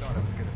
thought I was gonna